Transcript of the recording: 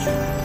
全。